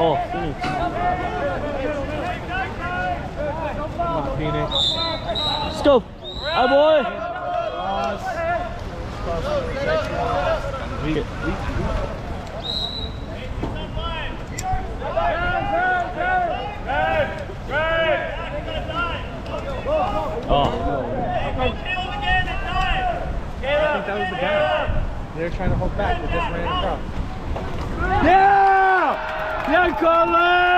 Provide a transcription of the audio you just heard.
Oh, Phoenix. Come on, Phoenix. Let's go. Hi, boy. We, we, Oh, I think that was the guy. They were trying to hold back, but just ran across. Yakala!